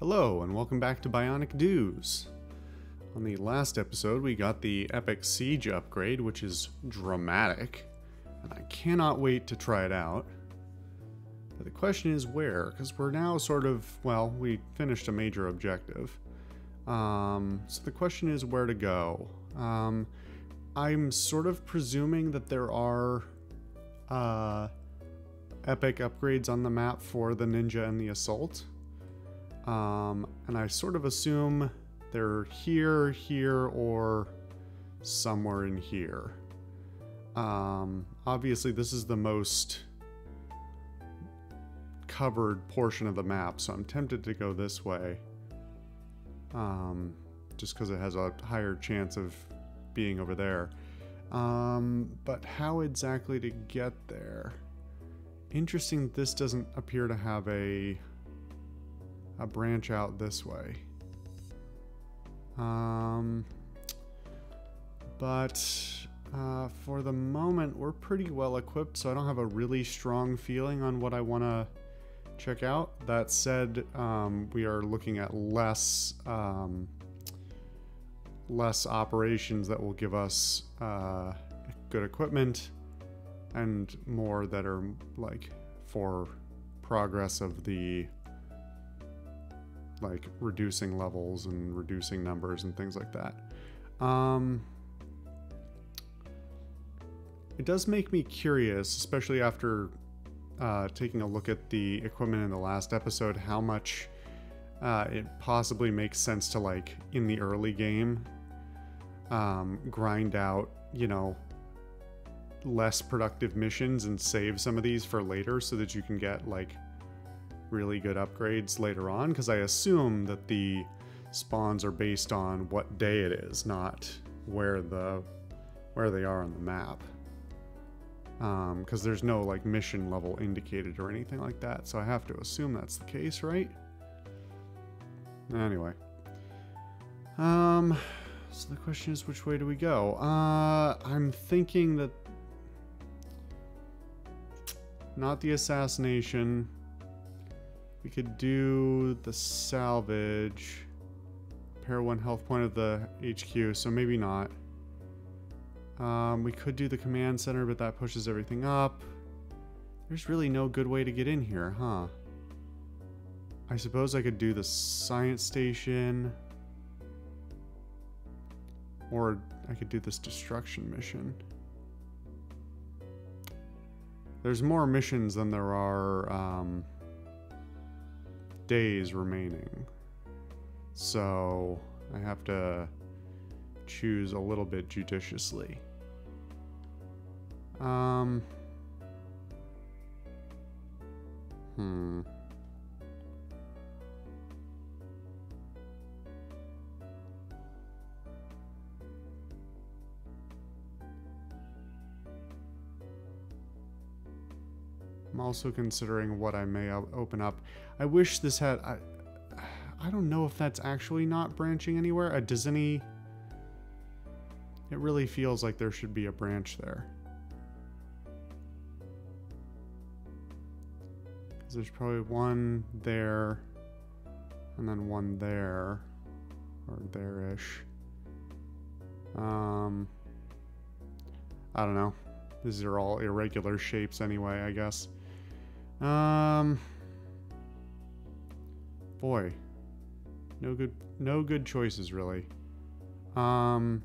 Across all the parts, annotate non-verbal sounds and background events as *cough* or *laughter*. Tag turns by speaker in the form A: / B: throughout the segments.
A: Hello, and welcome back to Bionic Dues. On the last episode, we got the Epic Siege upgrade, which is dramatic, and I cannot wait to try it out. But the question is where, because we're now sort of, well, we finished a major objective. Um, so the question is where to go. Um, I'm sort of presuming that there are uh, epic upgrades on the map for the Ninja and the Assault. Um, and I sort of assume they're here, here, or somewhere in here. Um, obviously, this is the most covered portion of the map, so I'm tempted to go this way. Um, just because it has a higher chance of being over there. Um, but how exactly to get there? Interesting, this doesn't appear to have a a branch out this way. Um, but uh, for the moment, we're pretty well equipped, so I don't have a really strong feeling on what I want to check out. That said, um, we are looking at less um, less operations that will give us uh, good equipment and more that are like for progress of the like reducing levels and reducing numbers and things like that. Um, it does make me curious, especially after uh, taking a look at the equipment in the last episode, how much uh, it possibly makes sense to like in the early game um, grind out, you know, less productive missions and save some of these for later so that you can get like really good upgrades later on because I assume that the spawns are based on what day it is, not where the where they are on the map. Because um, there's no like mission level indicated or anything like that, so I have to assume that's the case, right? Anyway, um, so the question is, which way do we go? Uh, I'm thinking that not the assassination. We could do the salvage. Repair one health point of the HQ, so maybe not. Um, we could do the command center, but that pushes everything up. There's really no good way to get in here, huh? I suppose I could do the science station. Or I could do this destruction mission. There's more missions than there are um, days remaining. So I have to choose a little bit judiciously. Um. Hmm. I'm also considering what I may open up. I wish this had... I, I don't know if that's actually not branching anywhere. Uh, does any... It really feels like there should be a branch there. There's probably one there, and then one there, or there-ish. Um, I don't know. These are all irregular shapes anyway, I guess. Um, boy, no good, no good choices really. Um,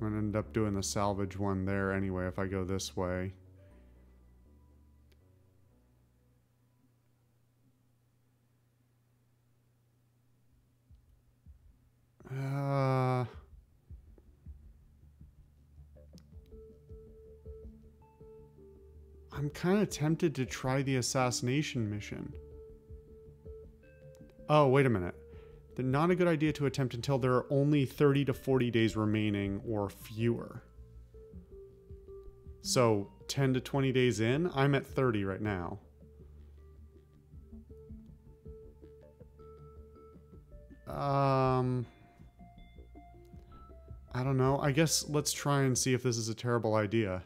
A: I'm gonna end up doing the salvage one there anyway if I go this way. Uh, I'm kind of tempted to try the assassination mission. Oh, wait a minute. They're not a good idea to attempt until there are only 30 to 40 days remaining or fewer. So 10 to 20 days in, I'm at 30 right now. Um, I don't know. I guess let's try and see if this is a terrible idea.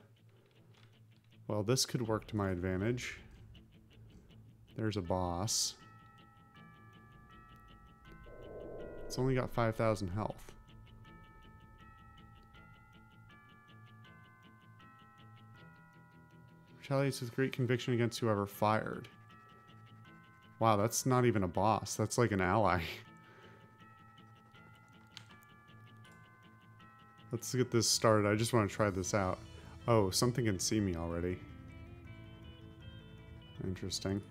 A: Well, this could work to my advantage. There's a boss. It's only got 5,000 health. Retaliates with great conviction against whoever fired. Wow, that's not even a boss. That's like an ally. *laughs* Let's get this started. I just want to try this out. Oh, something can see me already. Interesting.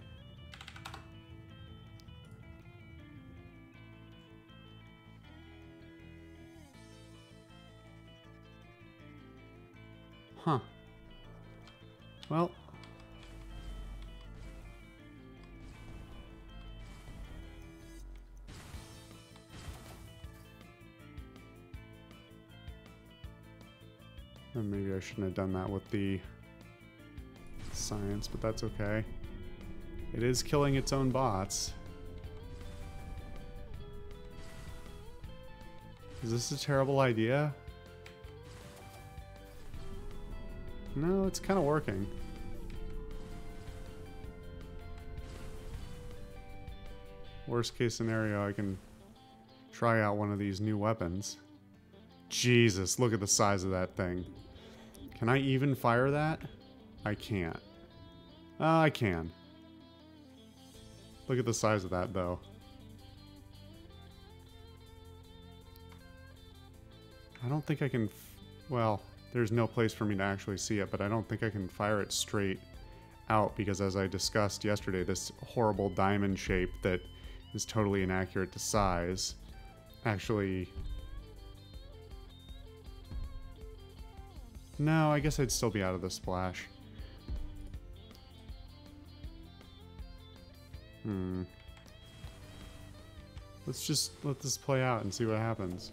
A: Huh. Well. Maybe I shouldn't have done that with the science, but that's okay. It is killing its own bots. Is this a terrible idea? No, it's kind of working. Worst case scenario, I can try out one of these new weapons. Jesus, look at the size of that thing. Can I even fire that? I can't. Uh, I can. Look at the size of that, though. I don't think I can... well, there's no place for me to actually see it, but I don't think I can fire it straight out because as I discussed yesterday, this horrible diamond shape that is totally inaccurate to size actually... No, I guess I'd still be out of the splash. Hmm. Let's just let this play out and see what happens.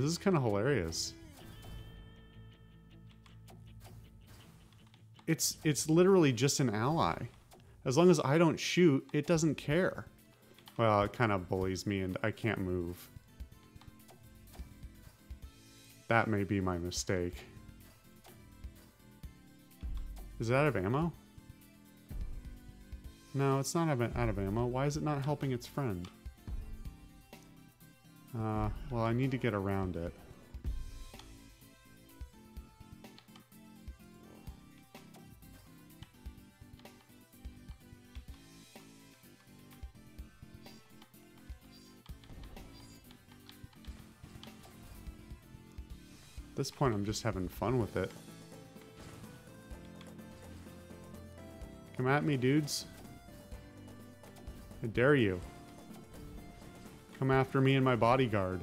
A: This is kind of hilarious. It's it's literally just an ally. As long as I don't shoot, it doesn't care. Well, it kind of bullies me and I can't move. That may be my mistake. Is it out of ammo? No, it's not out of ammo. Why is it not helping its friend? Uh, well, I need to get around it. At this point, I'm just having fun with it. Come at me, dudes. I dare you. Come after me and my bodyguard.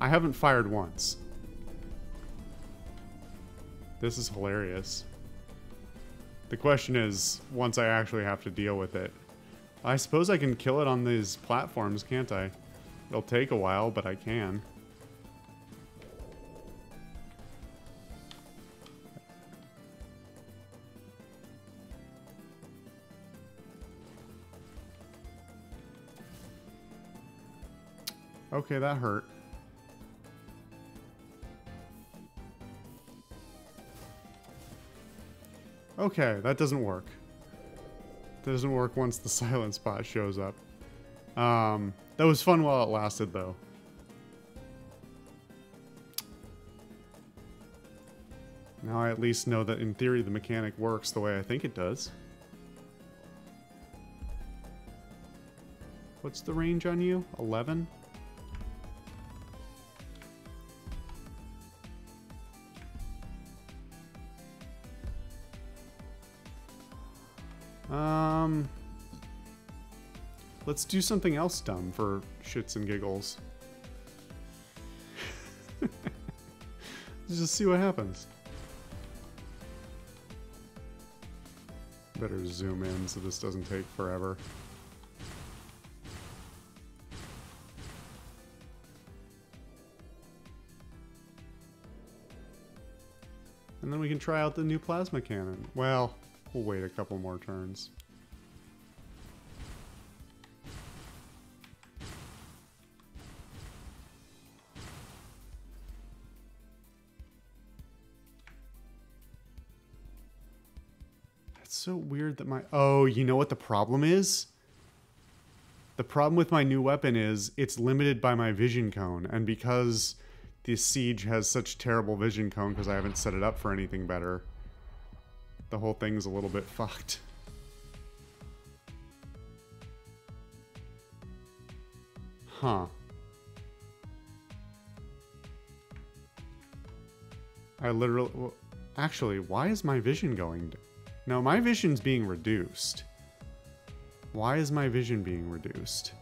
A: I haven't fired once. This is hilarious. The question is, once I actually have to deal with it. I suppose I can kill it on these platforms, can't I? It'll take a while, but I can. Okay, that hurt. Okay, that doesn't work. Doesn't work once the *laughs* silent spot shows up. Um, that was fun while it lasted, though. Now I at least know that in theory the mechanic works the way I think it does. What's the range on you? 11? Um, let's do something else dumb for shits and giggles. just see what happens. Better zoom in so this doesn't take forever. And then we can try out the new plasma cannon. Well, We'll wait a couple more turns. That's so weird that my... Oh, you know what the problem is? The problem with my new weapon is it's limited by my vision cone, and because the siege has such terrible vision cone because I haven't set it up for anything better, the whole thing's a little bit *laughs* fucked. Huh. I literally... Well, actually, why is my vision going... No, my vision's being reduced. Why is my vision being reduced?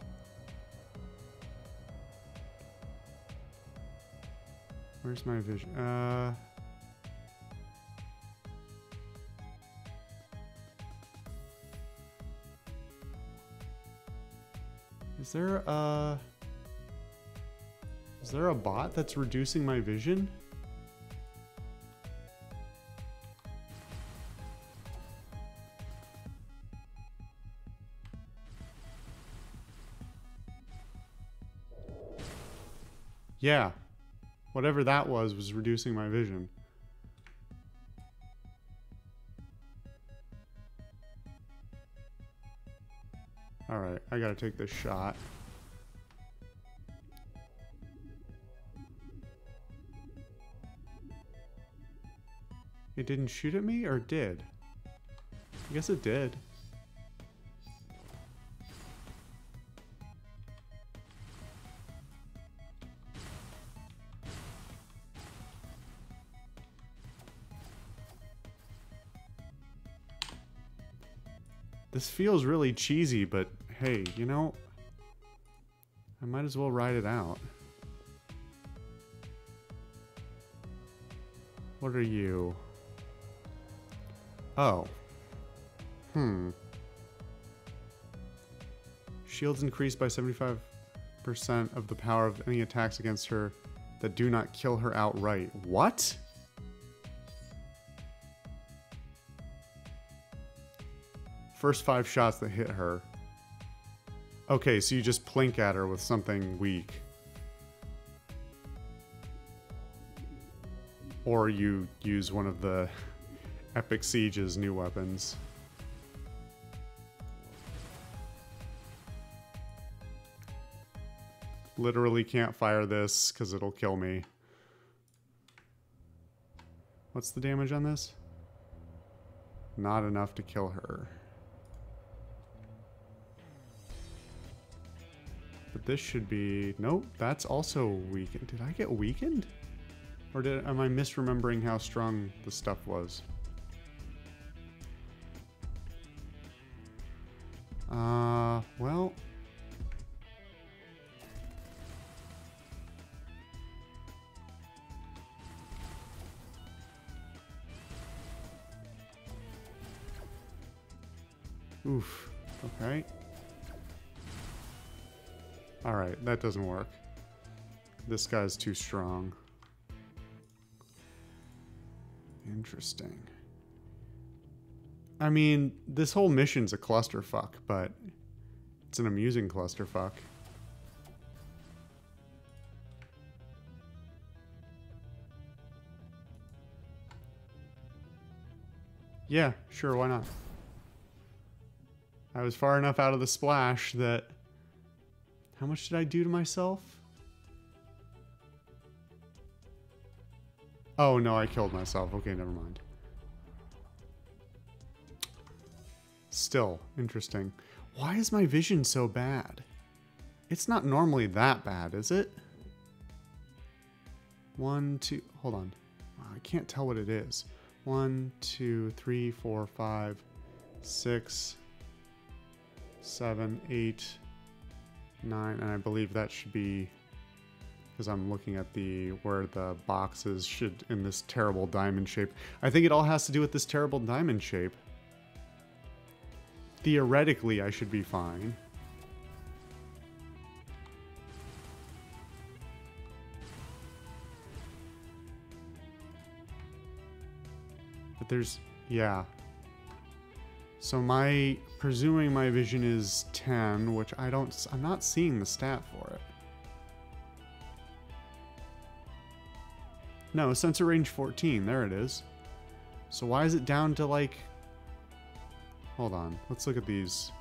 A: Where's my vision? Uh... Is there a... Is there a bot that's reducing my vision? Yeah. Whatever that was, was reducing my vision. I gotta take this shot. It didn't shoot at me, or did? I guess it did. This feels really cheesy, but hey, you know, I might as well ride it out. What are you? Oh. Hmm. Shields increased by 75% of the power of any attacks against her that do not kill her outright. What? First five shots that hit her. Okay, so you just plink at her with something weak. Or you use one of the *laughs* Epic Siege's new weapons. Literally can't fire this because it'll kill me. What's the damage on this? Not enough to kill her. This should be... Nope, that's also weakened. Did I get weakened? Or did am I misremembering how strong the stuff was? Uh, well... Oof. Okay. Alright, that doesn't work. This guy's too strong. Interesting. I mean, this whole mission's a clusterfuck, but it's an amusing clusterfuck. Yeah, sure, why not? I was far enough out of the splash that how much did I do to myself? Oh, no, I killed myself. Okay, never mind. Still, interesting. Why is my vision so bad? It's not normally that bad, is it? One, two, hold on. I can't tell what it is. One, two, three, four, five, six, seven, eight, nine, and I believe that should be because I'm looking at the where the boxes should in this terrible diamond shape. I think it all has to do with this terrible diamond shape. Theoretically, I should be fine. But there's, yeah, so my, presuming my vision is 10, which I don't, I'm not seeing the stat for it. No, sensor range 14, there it is. So why is it down to like hold on. Let's look at these.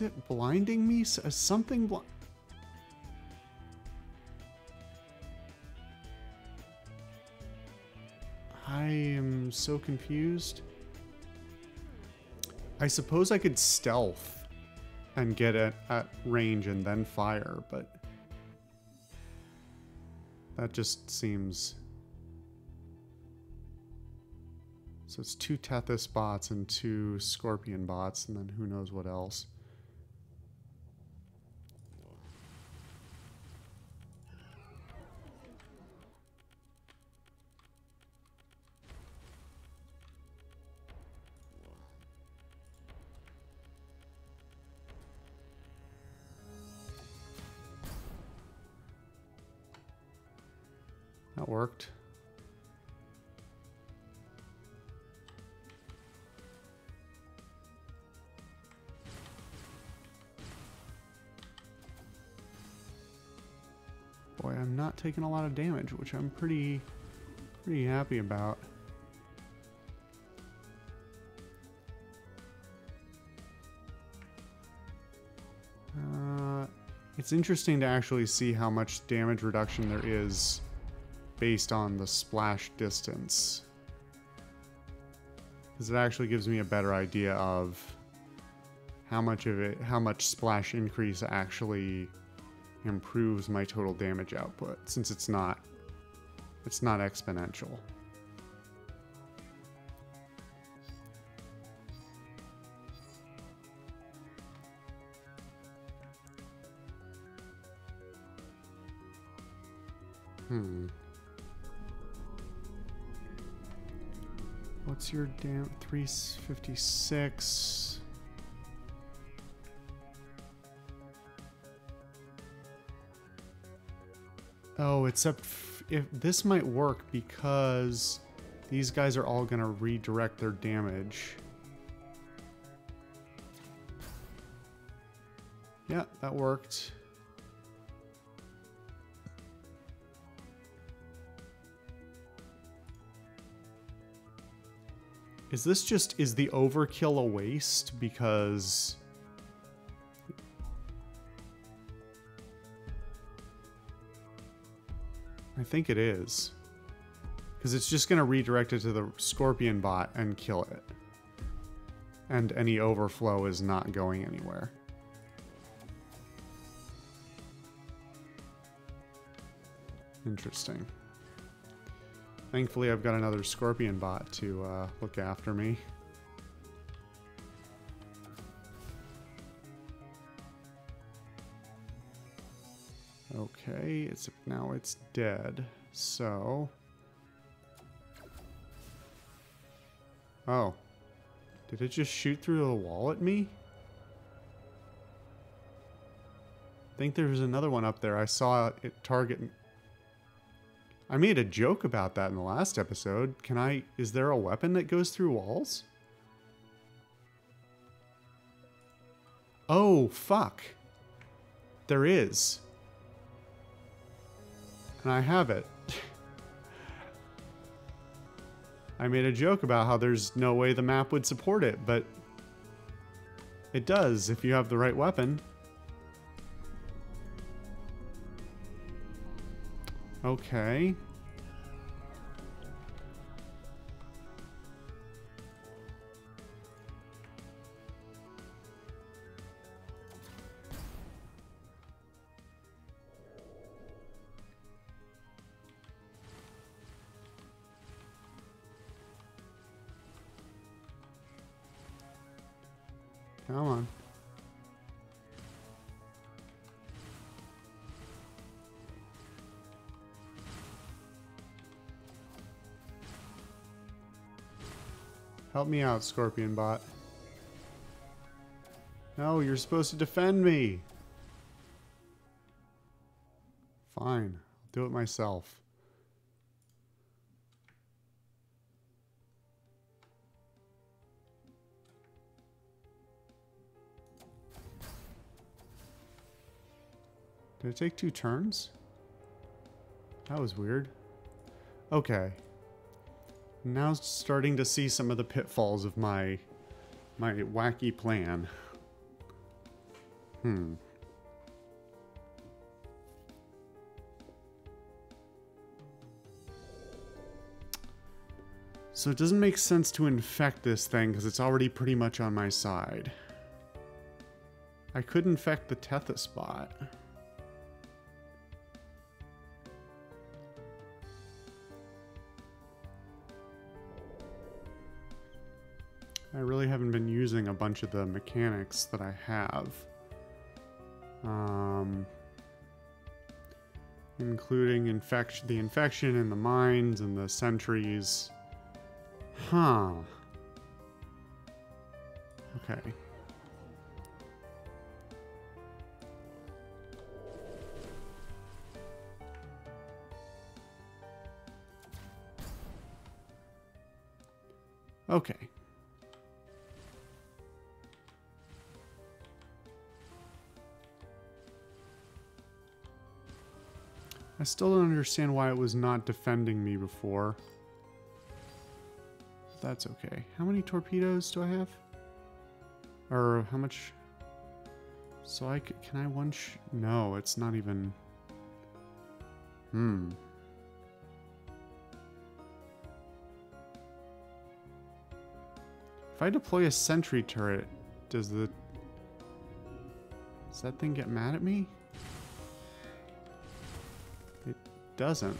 A: It blinding me? Is something bl- I am so confused. I suppose I could stealth and get it at range and then fire, but that just seems. So it's two Tethys bots and two Scorpion bots, and then who knows what else. I'm taking a lot of damage, which I'm pretty pretty happy about. Uh, it's interesting to actually see how much damage reduction there is based on the splash distance. Because it actually gives me a better idea of how much of it, how much splash increase actually improves my total damage output, since it's not, it's not exponential. Hmm. What's your damn 356? Oh, except if this might work because these guys are all going to redirect their damage. Yeah, that worked. Is this just, is the overkill a waste because... think it is. Because it's just going to redirect it to the Scorpion bot and kill it. And any overflow is not going anywhere. Interesting. Thankfully, I've got another Scorpion bot to uh, look after me. Okay, it's now it's dead. So, oh, did it just shoot through the wall at me? I think there's another one up there. I saw it target I made a joke about that in the last episode. Can I... Is there a weapon that goes through walls? Oh, fuck. There is. And I have it. I made a joke about how there's no way the map would support it, but... It does if you have the right weapon. Okay. Help me out, Scorpion Bot. No, you're supposed to defend me. Fine. I'll do it myself. Did it take two turns? That was weird. Okay. Now starting to see some of the pitfalls of my my wacky plan. Hmm. So it doesn't make sense to infect this thing because it's already pretty much on my side. I could infect the Tethys bot. Bunch of the mechanics that I have. Um, including infection, the infection in the mines and the sentries. Huh. Okay. Okay. I still don't understand why it was not defending me before. That's okay. How many torpedoes do I have? Or how much? So I can I one No, it's not even... Hmm. If I deploy a sentry turret, does the... Does that thing get mad at me? Doesn't.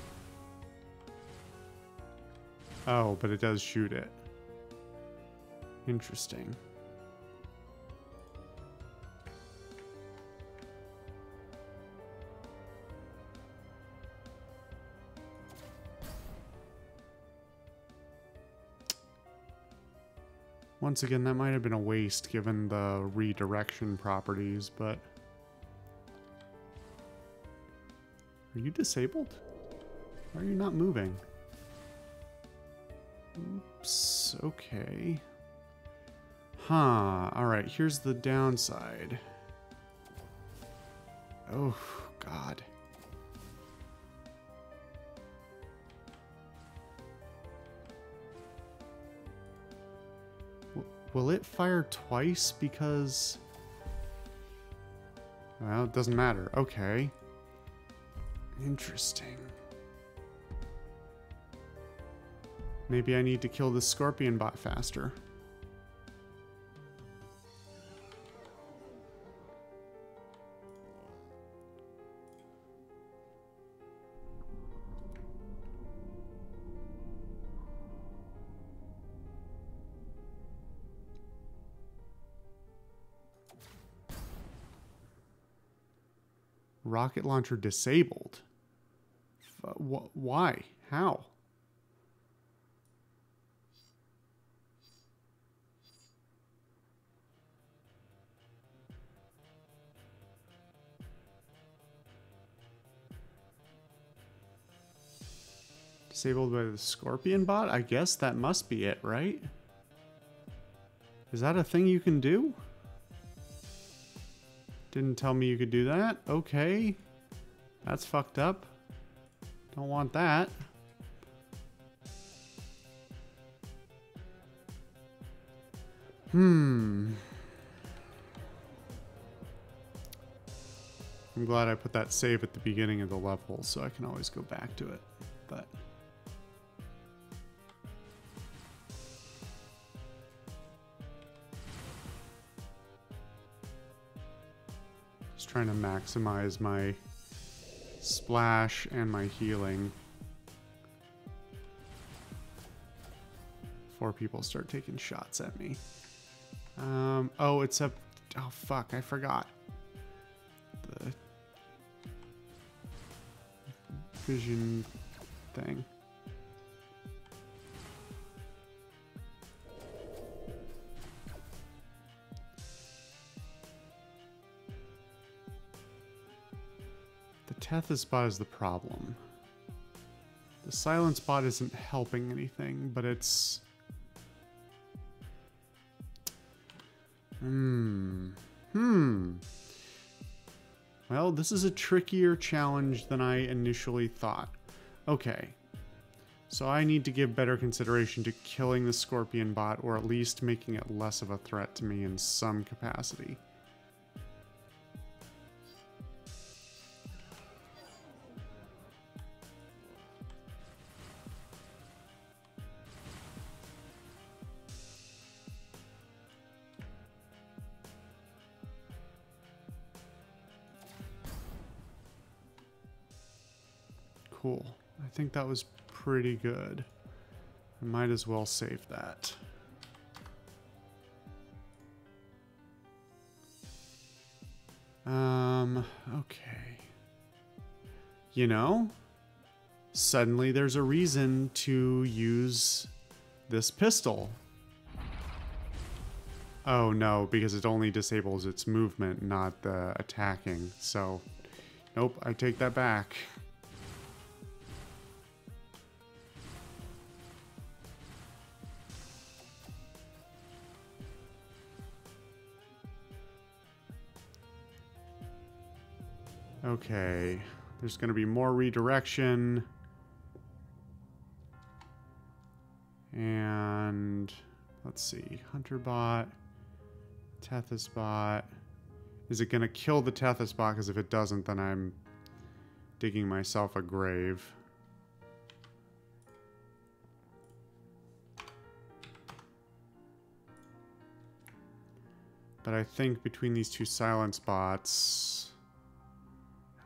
A: Oh, but it does shoot it. Interesting. Once again, that might have been a waste given the redirection properties, but... Are you disabled? Why are you not moving? Oops, okay. Huh, alright, here's the downside. Oh, God. will it fire twice because... Well, it doesn't matter. Okay. Interesting. Maybe I need to kill the scorpion bot faster. Rocket launcher disabled. F why? How? Disabled by the Scorpion bot? I guess that must be it, right? Is that a thing you can do? Didn't tell me you could do that. Okay. That's fucked up. Don't want that. Hmm. I'm glad I put that save at the beginning of the level so I can always go back to it. But... trying to maximize my splash and my healing. Before people start taking shots at me. Um, oh, it's a... Oh, fuck, I forgot. The vision thing. Tethys bot is the problem. The silence bot isn't helping anything, but it's... Hmm. Hmm. Well, this is a trickier challenge than I initially thought. Okay. So I need to give better consideration to killing the Scorpion bot, or at least making it less of a threat to me in some capacity. Think that was pretty good. I might as well save that. Um, okay. You know, suddenly there's a reason to use this pistol. Oh no, because it only disables its movement, not the attacking. So, nope, I take that back. Okay, there's going to be more redirection. And let's see, Hunter bot, Tethys bot. Is it going to kill the Tethys bot? Because if it doesn't, then I'm digging myself a grave. But I think between these two silence bots,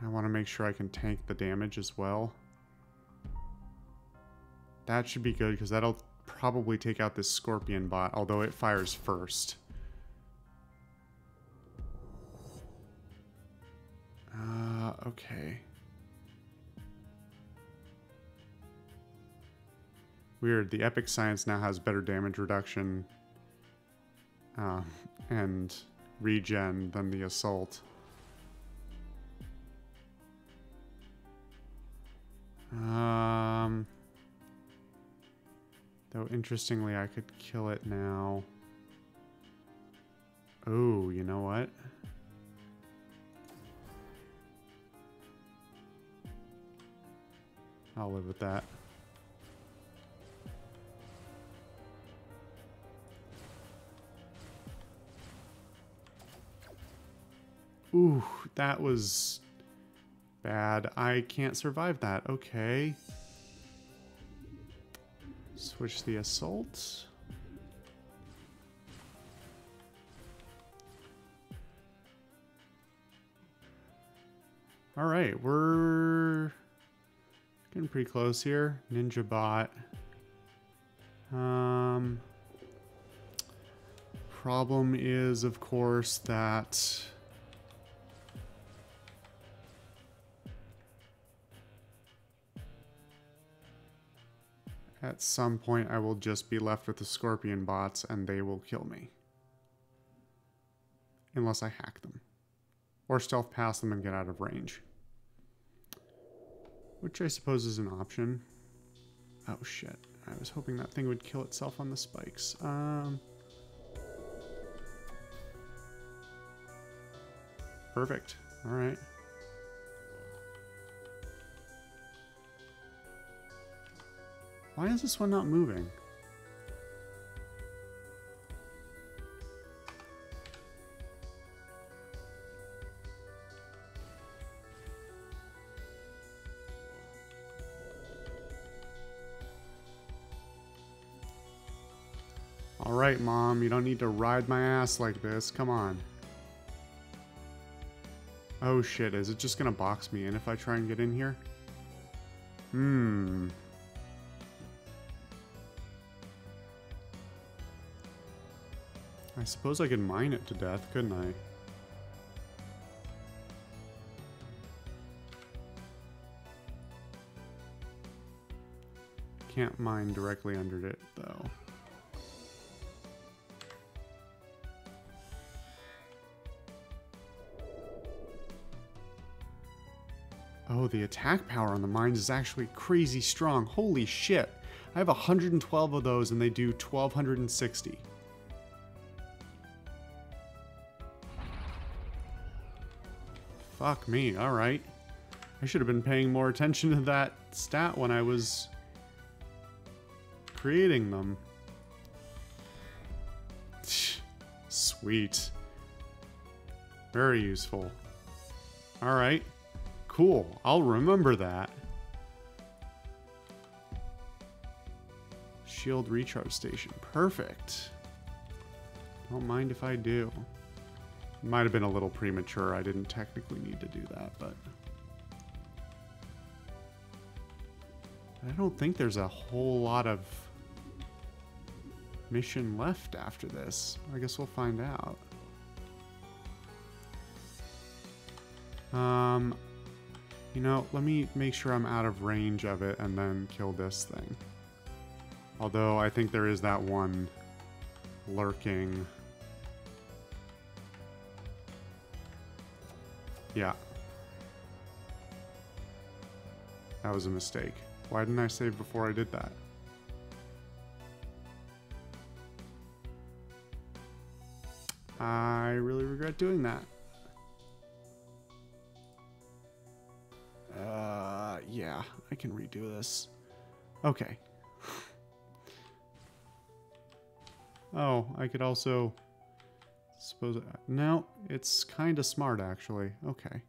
A: I want to make sure I can tank the damage as well. That should be good because that'll probably take out this Scorpion bot, although it fires first. Uh, okay. Weird, the Epic Science now has better damage reduction uh, and regen than the Assault. Um, though interestingly, I could kill it now. Oh, you know what? I'll live with that. Ooh, that was Bad. I can't survive that. Okay. Switch the assault. All right, we're getting pretty close here. Ninja bot. Um, problem is, of course, that At some point, I will just be left with the Scorpion bots and they will kill me. Unless I hack them. Or stealth past them and get out of range. Which I suppose is an option. Oh shit. I was hoping that thing would kill itself on the spikes. Um... Perfect. Alright. Why is this one not moving? Alright, Mom, you don't need to ride my ass like this. Come on. Oh shit, is it just gonna box me in if I try and get in here? Hmm. I suppose I could mine it to death, couldn't I? Can't mine directly under it, though. Oh, the attack power on the mines is actually crazy strong. Holy shit. I have 112 of those and they do 1260. Fuck me, alright. I should have been paying more attention to that stat when I was creating them. *sighs* Sweet. Very useful. Alright. Cool. I'll remember that. Shield recharge station. Perfect. Don't mind if I do. Might have been a little premature. I didn't technically need to do that, but... I don't think there's a whole lot of mission left after this. I guess we'll find out. Um, you know, let me make sure I'm out of range of it and then kill this thing. Although I think there is that one lurking. Yeah. That was a mistake. Why didn't I save before I did that? I really regret doing that. Uh, yeah, I can redo this. Okay. *sighs* oh, I could also suppose. Uh, no, it's kind of smart actually. Okay.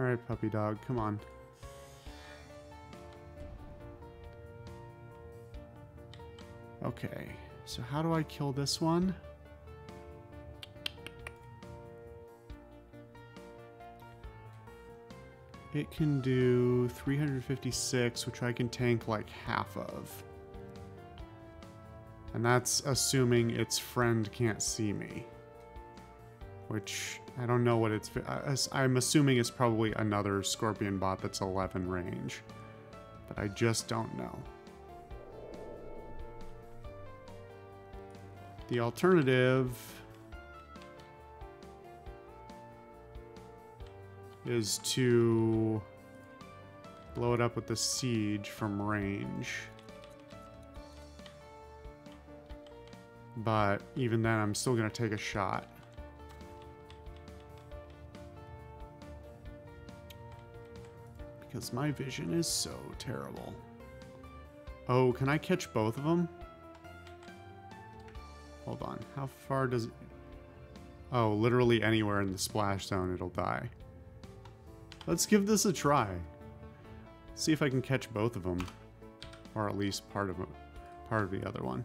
A: Alright, puppy dog, come on. Okay, so how do I kill this one? It can do 356, which I can tank like half of. And that's assuming its friend can't see me. Which, I don't know what it's... I'm assuming it's probably another Scorpion bot that's 11 range. But I just don't know. The alternative... is to blow it up with the siege from range. But even then, I'm still going to take a shot. Because my vision is so terrible. Oh, can I catch both of them? Hold on. How far does it... Oh, literally anywhere in the splash zone it'll die. Let's give this a try. See if I can catch both of them. Or at least part of, part of the other one.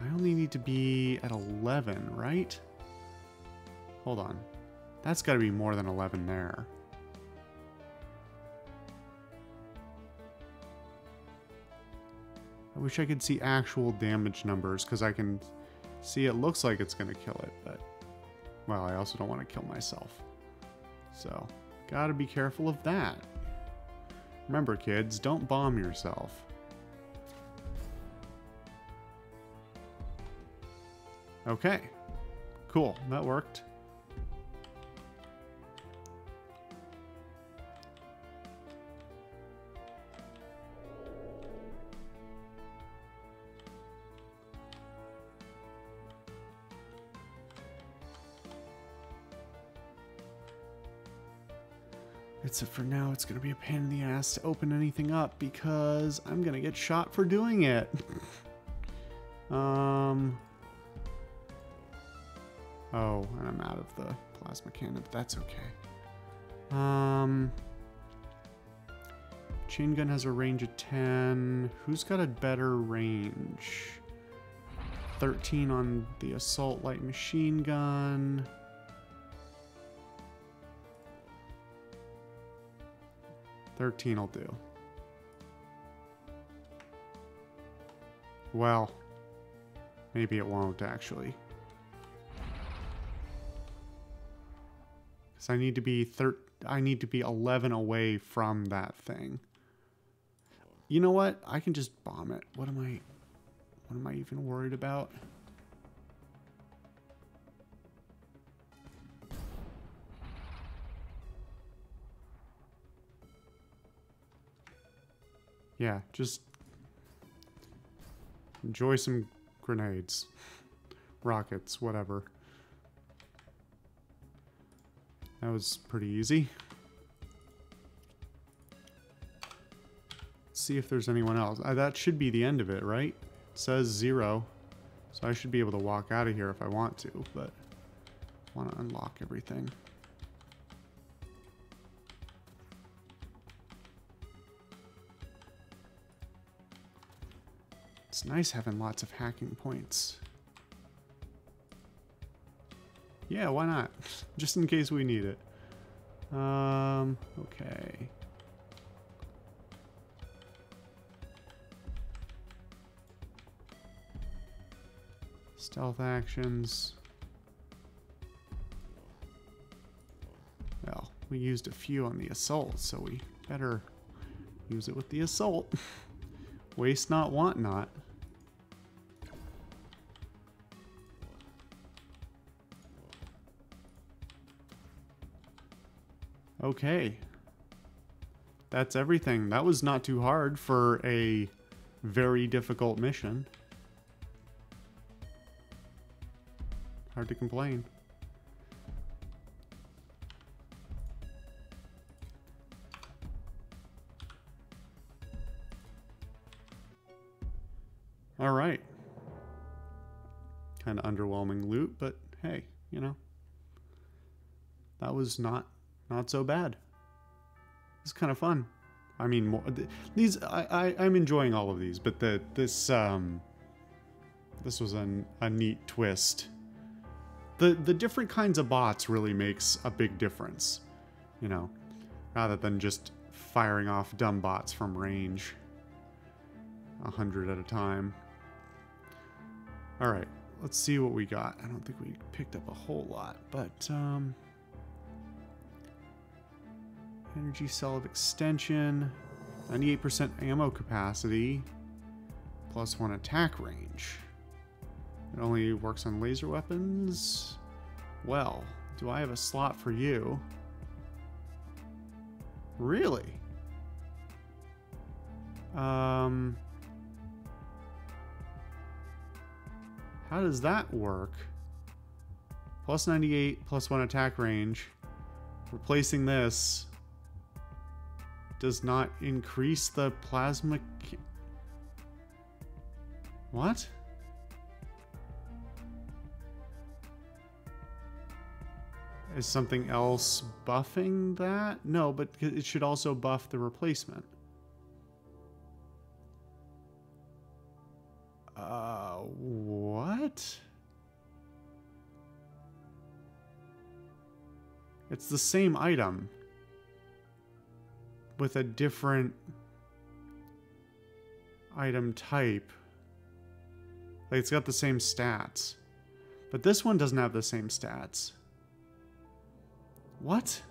A: I only need to be at 11, right? Hold on. That's got to be more than 11 there. I wish I could see actual damage numbers because I can see it looks like it's going to kill it, but well, I also don't want to kill myself. So, gotta be careful of that. Remember, kids, don't bomb yourself. Okay. Cool, that worked. Except for now, it's going to be a pain in the ass to open anything up because I'm going to get shot for doing it. *laughs* um. Oh, and I'm out of the plasma cannon, but that's okay. Um. Chain gun has a range of 10. Who's got a better range? 13 on the assault light machine gun. 13 will do. Well, maybe it won't actually. Because I need to be thir I need to be 11 away from that thing. You know what? I can just bomb it. What am I... What am I even worried about? Yeah, just enjoy some grenades, rockets, whatever. That was pretty easy. Let's see if there's anyone else. Uh, that should be the end of it, right? It says zero. So I should be able to walk out of here if I want to, but I want to unlock everything. It's nice having lots of hacking points. Yeah, why not? *laughs* Just in case we need it. Um, okay. Stealth actions. Well, we used a few on the assault, so we better use it with the assault. *laughs* Waste not, want not. Okay. That's everything. That was not too hard for a very difficult mission. Hard to complain. All right. Kind of underwhelming loot, but hey, you know. That was not not so bad. It's kind of fun. I mean, more, these I, I am enjoying all of these, but the this um this was an, a neat twist. The the different kinds of bots really makes a big difference, you know, rather than just firing off dumb bots from range, a hundred at a time. All right, let's see what we got. I don't think we picked up a whole lot, but um. Energy cell of extension. 98% ammo capacity. Plus one attack range. It only works on laser weapons. Well, do I have a slot for you? Really? Um... How does that work? Plus 98, plus 1 attack range. Replacing this does not increase the plasma... What? Is something else buffing that? No, but it should also buff the replacement. Uh, what? It's the same item with a different item type. Like it's got the same stats. But this one doesn't have the same stats. What?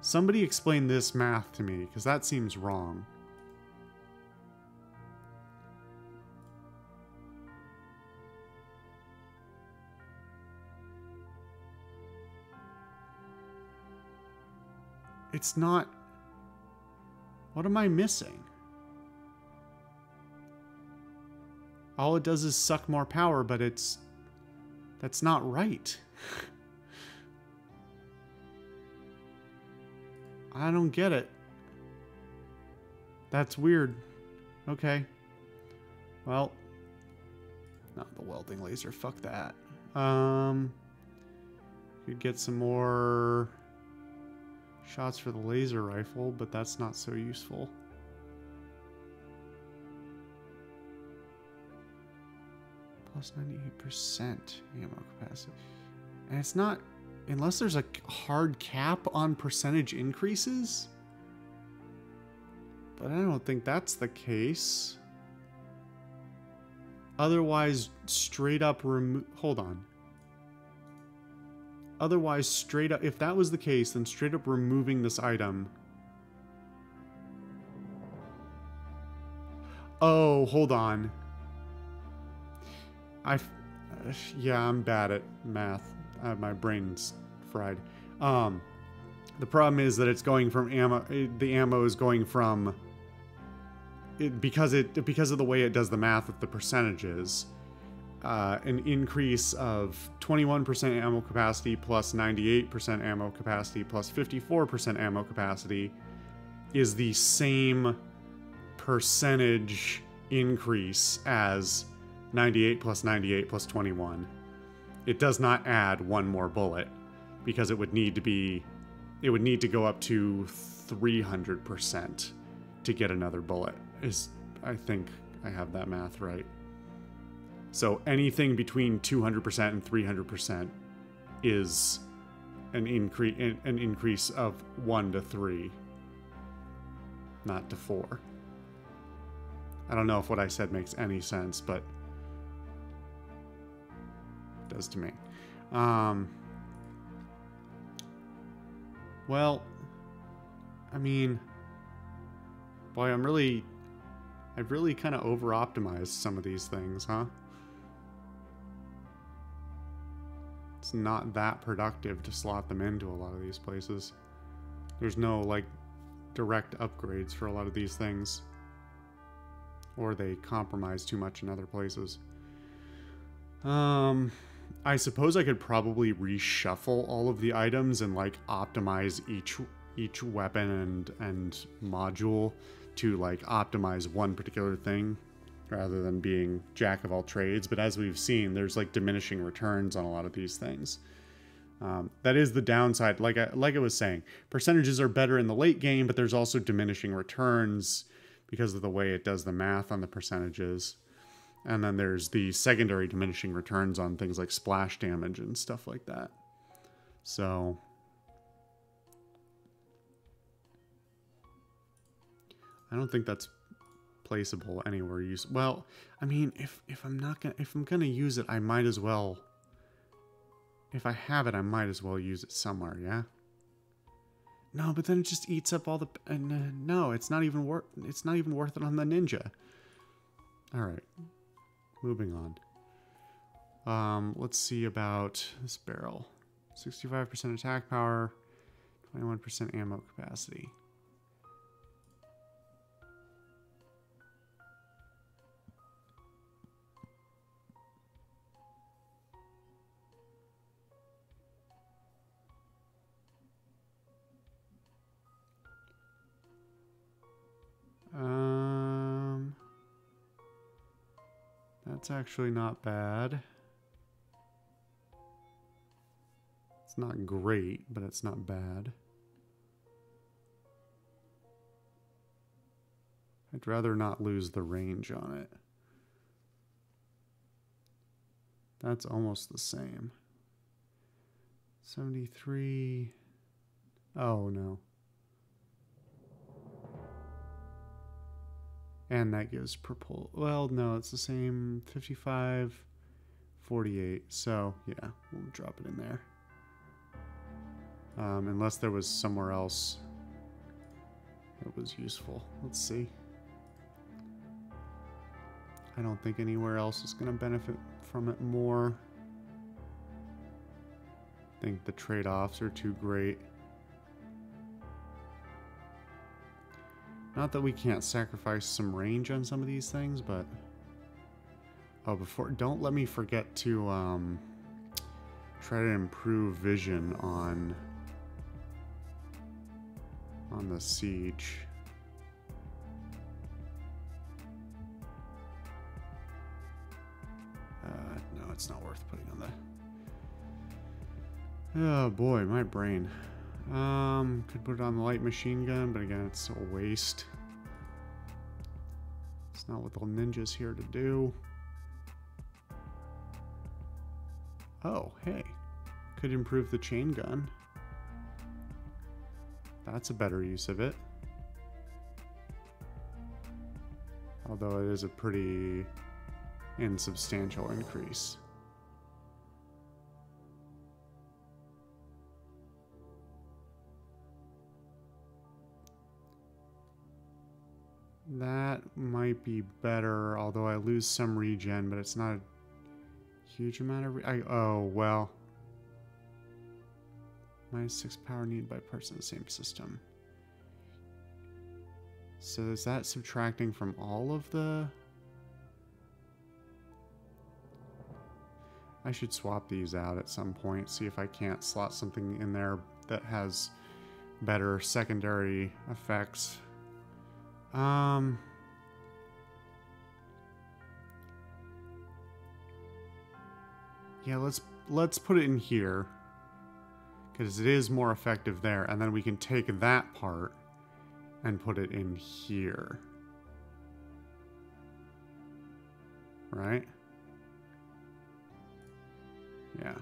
A: Somebody explain this math to me, because that seems wrong. It's not... What am I missing? All it does is suck more power, but it's... That's not right. *laughs* I don't get it. That's weird. Okay. Well. Not the welding laser. Fuck that. Um... Could get some more... Shots for the laser rifle, but that's not so useful. Plus 98% ammo capacity. And it's not, unless there's a hard cap on percentage increases. But I don't think that's the case. Otherwise, straight up remove. Hold on. Otherwise, straight up. If that was the case, then straight up removing this item. Oh, hold on. I. Yeah, I'm bad at math. Uh, my brain's fried. Um, the problem is that it's going from ammo. The ammo is going from it, because it because of the way it does the math with the percentages, uh, an increase of 21% ammo capacity plus 98% ammo capacity plus 54% ammo capacity is the same percentage increase as 98 plus 98 plus 21. It does not add one more bullet because it would need to be it would need to go up to 300% to get another bullet is I think I have that math right. So anything between 200% and 300% is an increase an increase of 1 to 3 not to 4. I don't know if what I said makes any sense, but it does to me. Um, well, I mean, boy, I'm really I've really kind of over-optimized some of these things, huh? It's not that productive to slot them into a lot of these places. There's no, like, direct upgrades for a lot of these things. Or they compromise too much in other places. Um, I suppose I could probably reshuffle all of the items and, like, optimize each each weapon and, and module to like optimize one particular thing rather than being jack of all trades. But as we've seen, there's like diminishing returns on a lot of these things. Um, that is the downside. Like I, like I was saying, percentages are better in the late game, but there's also diminishing returns because of the way it does the math on the percentages. And then there's the secondary diminishing returns on things like splash damage and stuff like that. So I don't think that's placeable anywhere use well i mean if if i'm not gonna if i'm gonna use it i might as well if i have it i might as well use it somewhere yeah? No but then it just eats up all the and uh, no it's not even worth it's not even worth it on the ninja. All right moving on. Um let's see about this barrel. 65% attack power 21% ammo capacity that's actually not bad. It's not great, but it's not bad. I'd rather not lose the range on it. That's almost the same. 73. Oh, no. And that gives purple. Well, no, it's the same 55, 48. So, yeah, we'll drop it in there. Um, unless there was somewhere else that was useful. Let's see. I don't think anywhere else is going to benefit from it more. I think the trade-offs are too great. Not that we can't sacrifice some range on some of these things, but... Oh, before... Don't let me forget to, um... Try to improve vision on... On the siege. Uh, no, it's not worth putting on the... Oh boy, my brain. Um, could put it on the light machine gun, but again, it's a waste. It's not what the ninja's here to do. Oh, hey. Could improve the chain gun. That's a better use of it. Although it is a pretty insubstantial increase. That might be better, although I lose some regen, but it's not a huge amount of... I, oh, well. Minus 6 power needed by person in the same system. So is that subtracting from all of the... I should swap these out at some point, see if I can't slot something in there that has better secondary effects um. Yeah, let's let's put it in here because it is more effective there and then we can take that part and put it in here. Right? Yeah.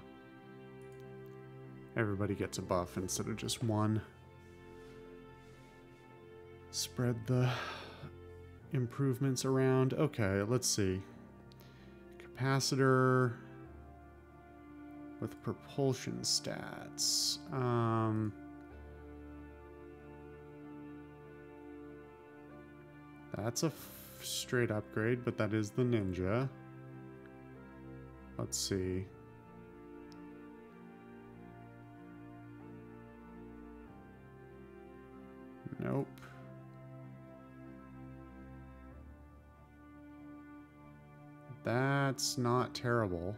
A: Everybody gets a buff instead of just one spread the improvements around. Okay, let's see. Capacitor with propulsion stats. Um, that's a straight upgrade, but that is the Ninja. Let's see. Nope. That's not terrible.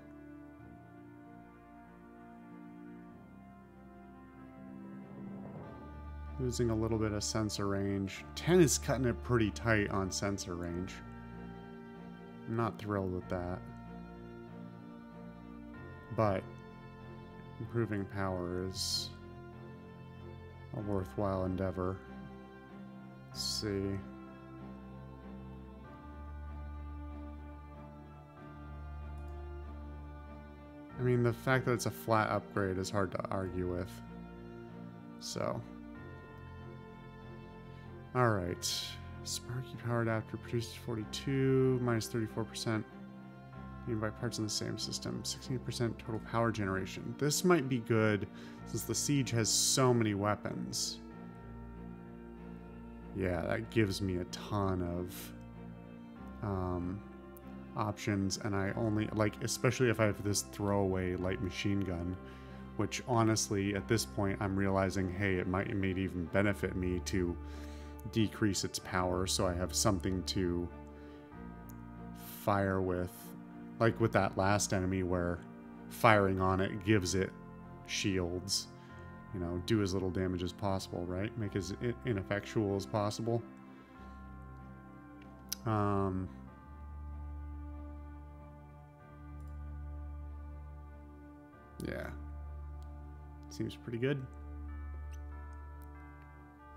A: Losing a little bit of sensor range. 10 is cutting it pretty tight on sensor range. I'm not thrilled with that. But improving power is a worthwhile endeavor. Let's see. Mean, the fact that it's a flat upgrade is hard to argue with. So. Alright. Sparky power adapter produces 42, minus 34%. Needed by parts in the same system. 16% total power generation. This might be good since the Siege has so many weapons. Yeah, that gives me a ton of um, options and I only like especially if I have this throwaway light machine gun which honestly at this point I'm realizing hey it might it may even benefit me to decrease its power so I have something to fire with. Like with that last enemy where firing on it gives it shields you know do as little damage as possible right? Make as ineffectual as possible. Um Yeah. Seems pretty good.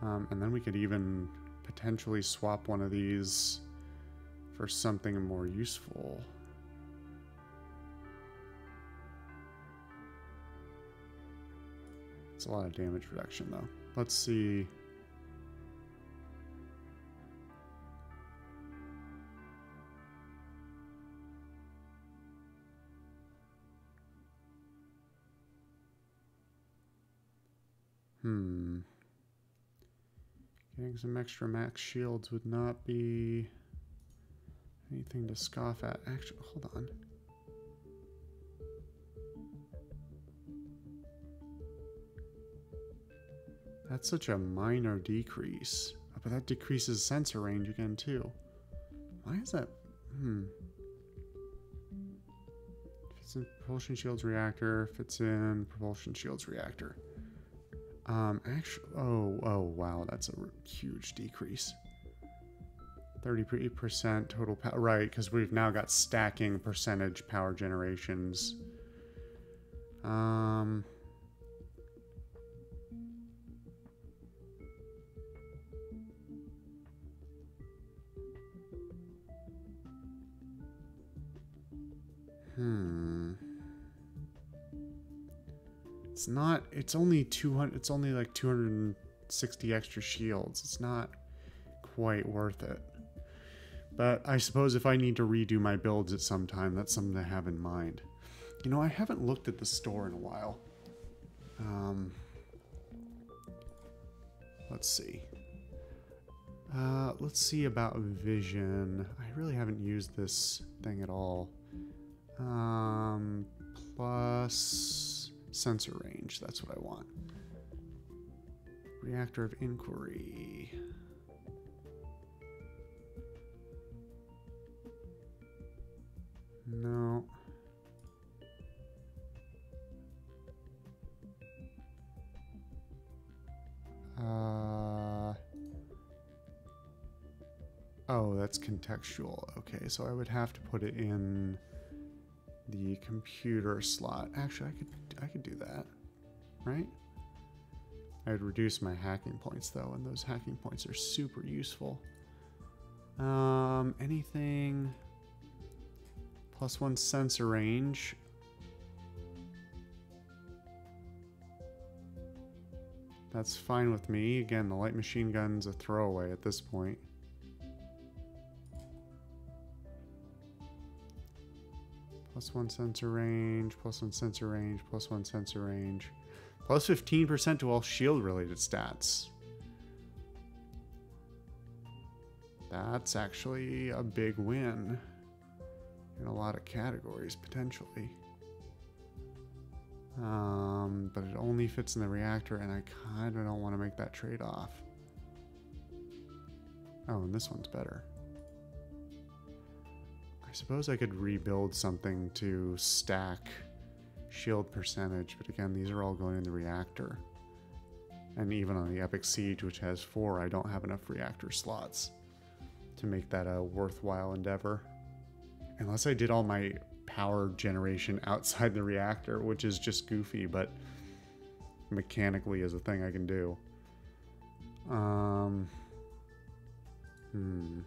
A: Um, and then we could even potentially swap one of these for something more useful. It's a lot of damage reduction though. Let's see. Some extra max shields would not be anything to scoff at. Actually, hold on. That's such a minor decrease. But that decreases sensor range again, too. Why is that? Hmm. Fits in propulsion shields reactor, fits in propulsion shields reactor. Um, actually, oh, oh, wow, that's a huge decrease. 30% total power, right, because we've now got stacking percentage power generations. Um... Hmm. Not, it's only 200, it's only like 260 extra shields. It's not quite worth it. But I suppose if I need to redo my builds at some time, that's something to have in mind. You know, I haven't looked at the store in a while. Um, let's see. Uh, let's see about vision. I really haven't used this thing at all. Um, plus sensor range. That's what I want. Reactor of inquiry. No. Uh, oh, that's contextual. Okay, so I would have to put it in the computer slot. Actually, I could I could do that, right? I'd reduce my hacking points though, and those hacking points are super useful. Um, anything plus one sensor range. That's fine with me. Again, the light machine gun's a throwaway at this point. Plus one sensor range, plus one sensor range, plus one sensor range. Plus 15% to all shield related stats. That's actually a big win in a lot of categories, potentially. Um, but it only fits in the reactor, and I kind of don't want to make that trade off. Oh, and this one's better. Suppose I could rebuild something to stack shield percentage, but again, these are all going in the reactor. And even on the Epic Siege, which has four, I don't have enough reactor slots to make that a worthwhile endeavor. Unless I did all my power generation *laughs* outside the reactor, which is just goofy, but mechanically is a thing I can do. Um, hmm.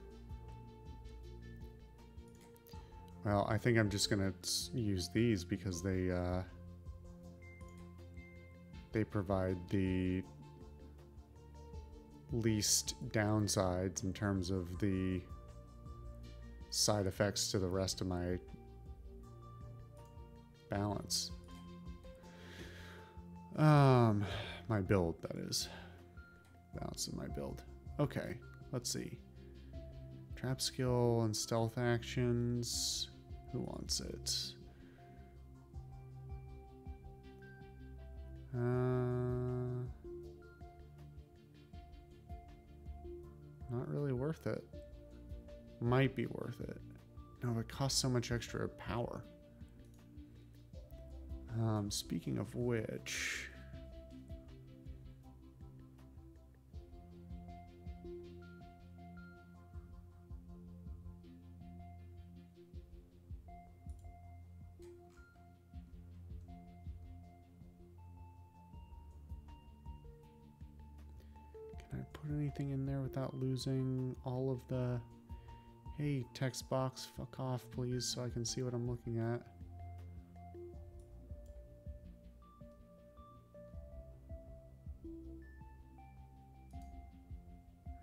A: Well, I think I'm just gonna use these because they uh, they provide the least downsides in terms of the side effects to the rest of my balance. Um, my build, that is. Balance in my build. Okay, let's see. Trap skill and stealth actions. Who wants it? Uh, not really worth it. Might be worth it. No, it costs so much extra power. Um, speaking of which... in there without losing all of the... Hey, text box, fuck off, please, so I can see what I'm looking at.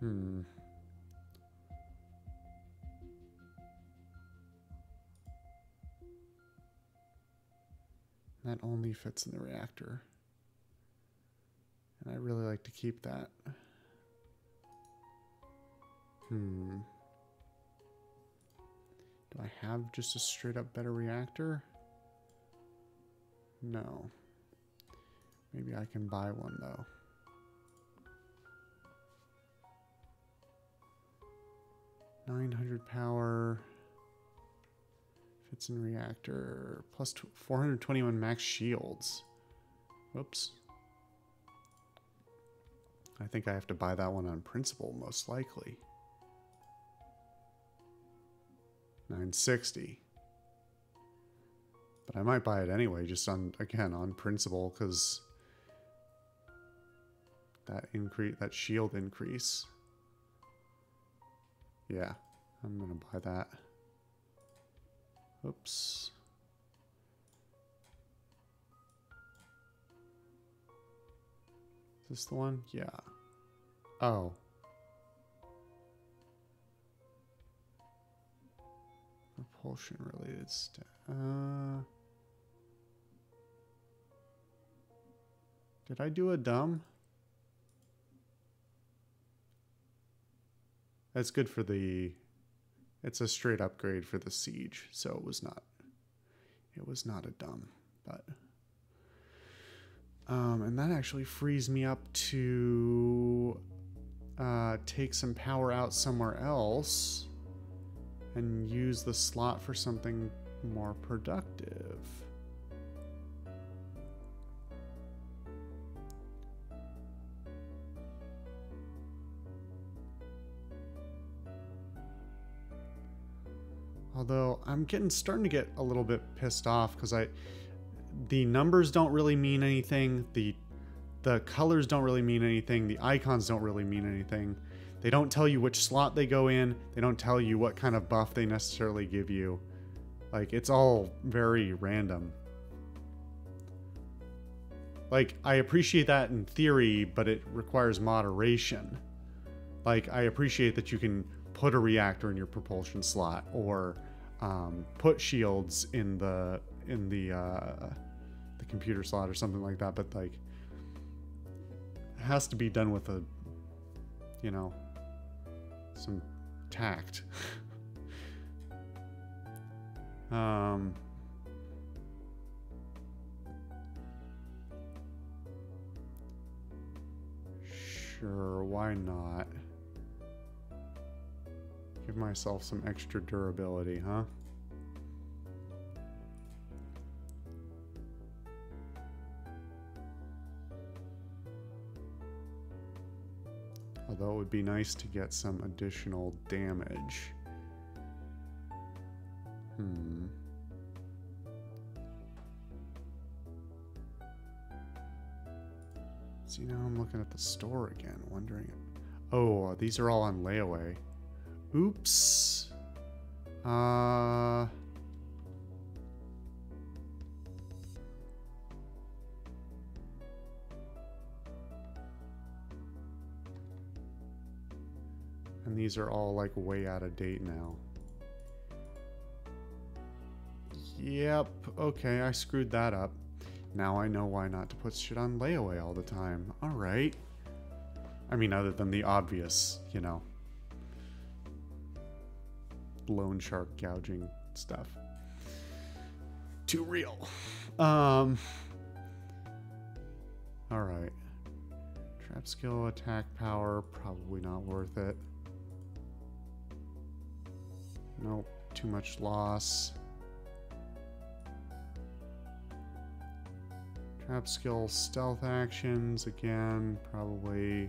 A: Hmm. That only fits in the reactor. And I really like to keep that. Hmm. Do I have just a straight up better reactor? No. Maybe I can buy one though. Nine hundred power. Fits in reactor. Plus 421 max shields. Whoops. I think I have to buy that one on principle, most likely. 960. But I might buy it anyway, just on, again, on principle, because that increase, that shield increase. Yeah, I'm gonna buy that. Oops. Is this the one? Yeah. Oh. Propulsion related stuff. Uh, did I do a dumb? That's good for the. It's a straight upgrade for the siege, so it was not. It was not a dumb, but. Um, and that actually frees me up to uh, take some power out somewhere else and use the slot for something more productive. Although I'm getting starting to get a little bit pissed off because I the numbers don't really mean anything. The the colors don't really mean anything. The icons don't really mean anything. They don't tell you which slot they go in. They don't tell you what kind of buff they necessarily give you. Like it's all very random. Like I appreciate that in theory, but it requires moderation. Like I appreciate that you can put a reactor in your propulsion slot or um, put shields in the in the uh, the computer slot or something like that. But like, has to be done with a, you know, some tact. *laughs* um. Sure, why not? Give myself some extra durability, huh? Although it would be nice to get some additional damage. Hmm. See, now I'm looking at the store again, wondering... Oh, these are all on layaway. Oops. Uh... And these are all like way out of date now. Yep, okay, I screwed that up. Now I know why not to put shit on layaway all the time. Alright. I mean, other than the obvious, you know, loan shark gouging stuff. Too real. Um. Alright. Trap skill, attack power, probably not worth it. Nope, too much loss. Trap skill, stealth actions, again, probably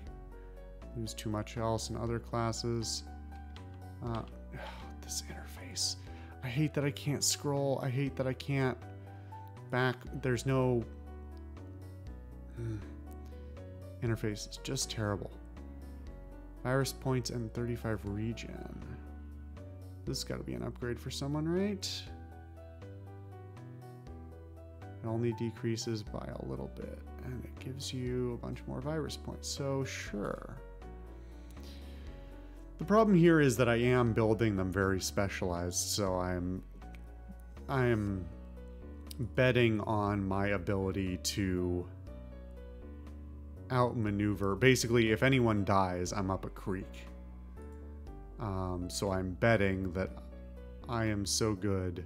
A: lose too much else in other classes. Uh, *sighs* this interface. I hate that I can't scroll. I hate that I can't back. There's no... Hmm. Interface is just terrible. Virus points and 35 regen. This has got to be an upgrade for someone, right? It only decreases by a little bit, and it gives you a bunch more virus points. So, sure. The problem here is that I am building them very specialized, so I'm I am betting on my ability to outmaneuver. Basically, if anyone dies, I'm up a creek. Um, so I'm betting that I am so good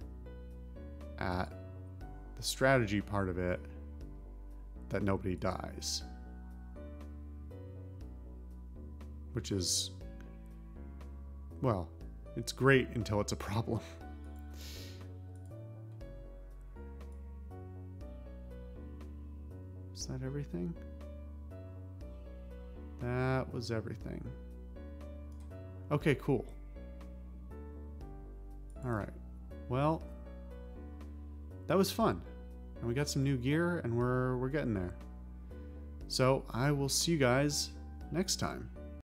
A: at the strategy part of it that nobody dies. Which is, well, it's great until it's a problem. *laughs* Is that everything? That was everything. Okay, cool. Alright. Well, that was fun. And we got some new gear and we're we're getting there. So I will see you guys next time.